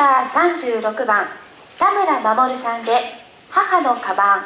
バー36番田村守さんで「母のカバン」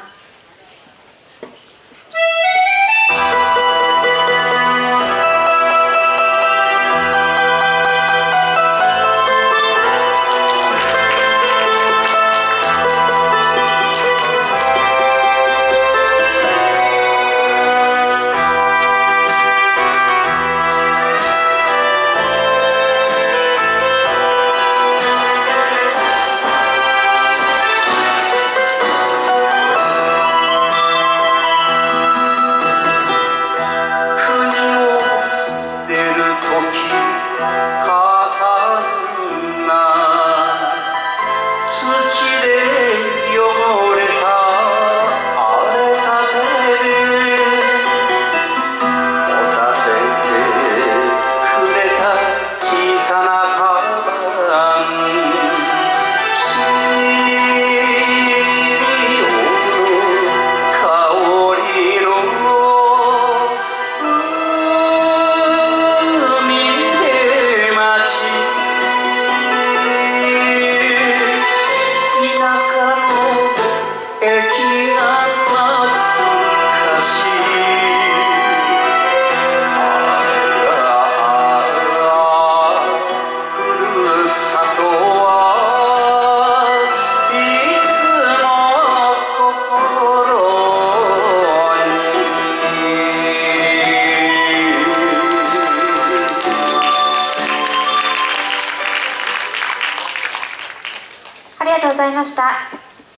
りがとうございました。